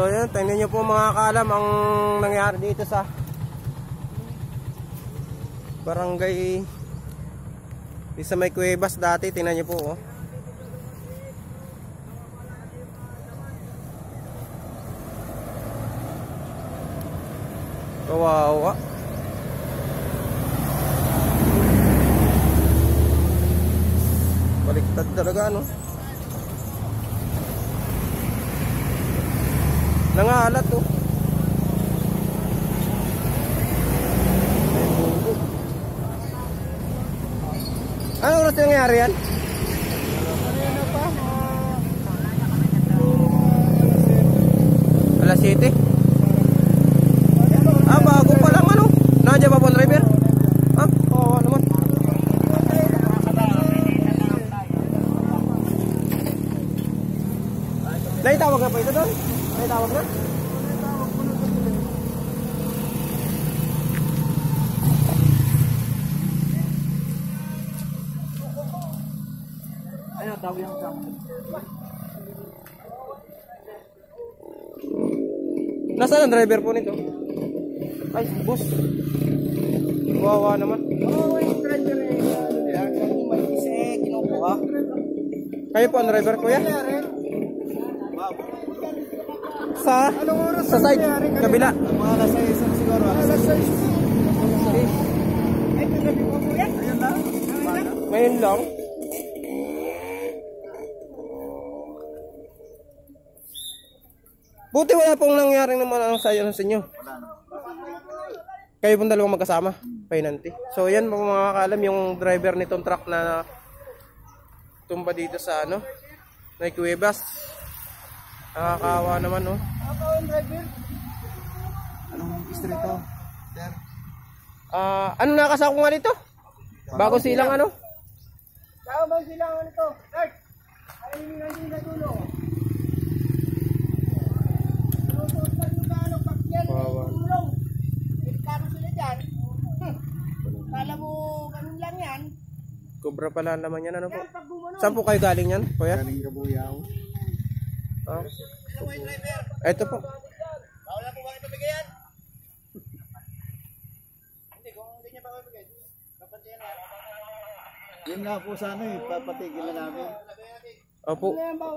So yun, tingnan nyo po mga kaalam ang nangyari dito sa barangay di sa may kuwebas dati, tingnan nyo po oh. Kawawa. Baliktad talaga no. Nangalat oh. Ano oras nangyari yan? Alas 7? Ah, bago pa lang ano? Nandiyan ba po ang driver? Ah, oo naman. Naitawag na pa ito doon? Naitawag na? Ano, tawag yung tawag. Nasaan ang driver po nito? Ay, boss. Wawa naman. Oo, yung driver eh. Ano nila? Kung may isa eh, kinukuha. Kayo po ang driver, kuya? Sa? Anong oras Sa side, kabila. Mga alas 6 siguro. Alas 6. Ay, kagabi mo po yan. Ayun lang. Buti wala pong nangyari naman ang sayo sa inyo. Kayo pong dalawang magkasama. Painanti. So yan mga kaalam yung driver nitong truck na tumba dito sa ano. May kuwebas. Nakakawa naman no. Ako ang driver. Anong street to? Sir? Ah, ano nakasako nga dito? Bago silang ano? Tao bang sila ang ano to? Lord! Ay, hindi na yung dyan. Hmm. Kala mo, ganun lang yan. Kubra pala ang laman yan ano po? Saan po kayo galing yan, kuya? Galing kabuyaw. Ah, Ano yung driver? ito po. Bawal na po ba ito bigayan? Hindi, kung hindi niya bawal bigay. Kapantayan na. Yun nga po sana eh, papatigil na namin. Opo.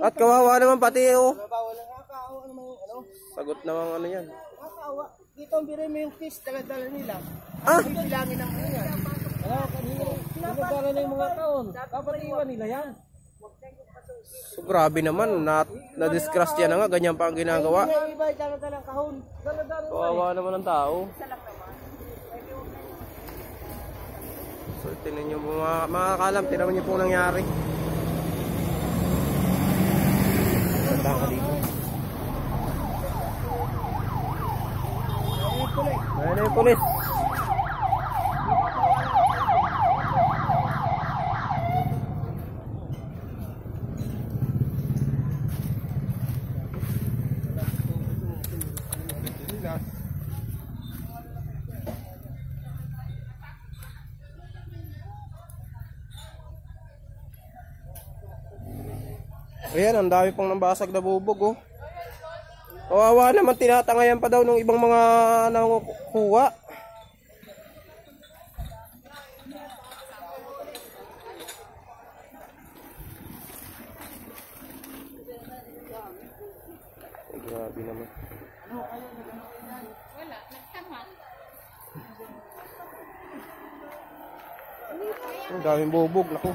At kawawa naman pati oh. Bawal na nakakaawa naman yung ano. Sagot naman ano yan. Nakakaawa. Dito ang birin mo yung fish, dala-dala nila. Ah! Bibilangin ang ano yan. Ano, kanina, pinapara na yung mga taon. Dapat iwan nila yan. So, grabe naman. Na, na-discuss yan na nga. Ganyan pa ang ginagawa. Kawawa naman ang tao. So, tinan nyo mga, mga kalam. Tinan nyo po nangyari. Ganda ka dito. Ayan na yung pulis. Ayan, ang dami pong nambasag na bubog, oh. Kawawa naman, tinatangayan pa daw ng ibang mga nangukuha. Ay, grabe naman. Ang daming bubog, naku.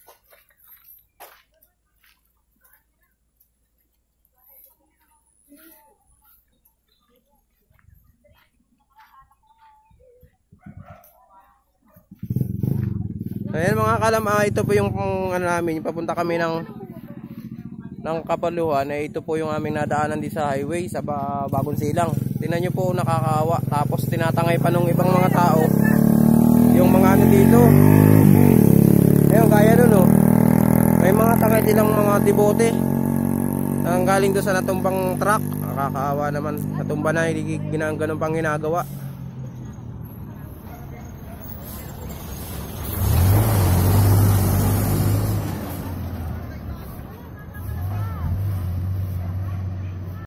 sasakyan. Ayan mga kalam, ah, ito po yung ano namin, papunta kami ng ng Kapaluan, eh, ito po yung aming nadaanan di sa highway sa ba, Bagong Silang. Tingnan nyo po nakakaawa. Tapos tinatangay pa nung ibang mga tao yung mga ano dito. Ayun, kaya nun oh. May mga tangay silang mga dibote. Ang galing doon sa natumbang truck. Nakakaawa naman. Natumba na, hindi ginang ganun pang ginagawa.